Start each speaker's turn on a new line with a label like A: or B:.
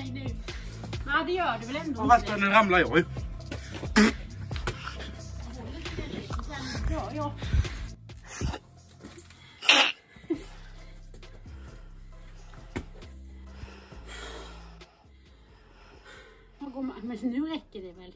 A: Nej nu. Ja, det gör du väl ändå
B: Och vänta, nu ramlar jag ju.
A: Ja, ja. Men nu räcker det väl?